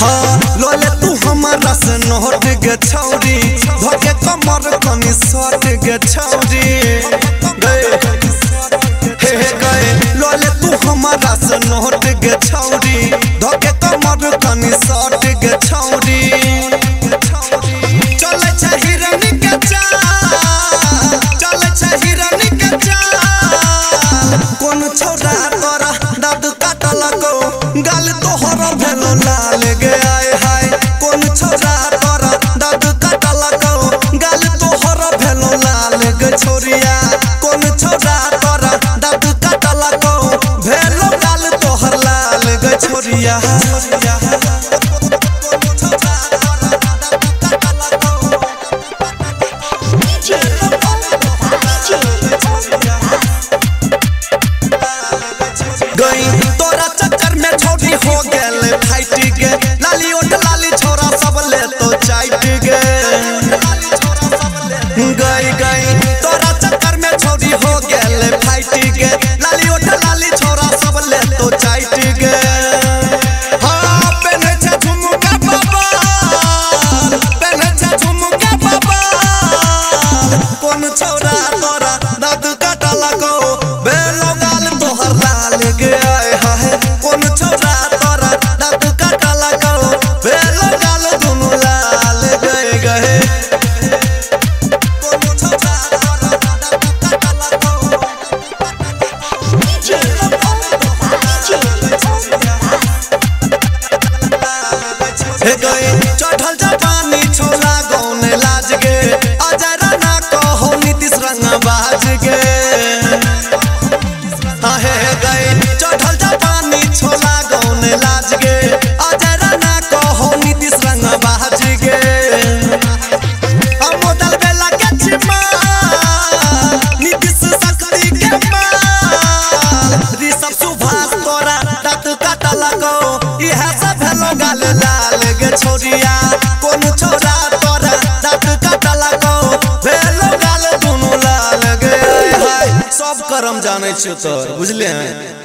हाँ नोट गे छौरी भगे कमर कनी सट गे छौरी। छौरा तोरा दादू काटलको गाल तोहर भेलो लाल गे, आए हाय। कोन छौरा तोरा दादू काटलको गाल तोहर भेलो लाल गे, छोरिया। कोन छौरा तोरा दादू काटलको भेलो गाल तोहर लाल गे छोरिया छोरिया। तोरा चक्कर में छोटी हो गेल, फाइट गे। लाली ओट लाली छोरा सब ले तो चाइट गे। गई गई। तोरा चक्कर में छोटी हो गेल, फाइट गे। लाली ओट लाली छोरा सब ले तो चाइट गे। हाँ छौरा तोरा गए चढ़ल जवानी छोला लाज गे अजय राना कहो नीतीश रंग बाज गे अमोदल बेला के छिमा नीतीश शक्ति के माल ऋषभ सुभाष तोरा दाँत काटा लगो इहे सब भेलो गाल लाल गे छोरिया। कोन छोरा तोरा दाँत काटा लगो भेलो गाल दुनु लाल गे। सब करम जानै छियो तोर बुझले हैं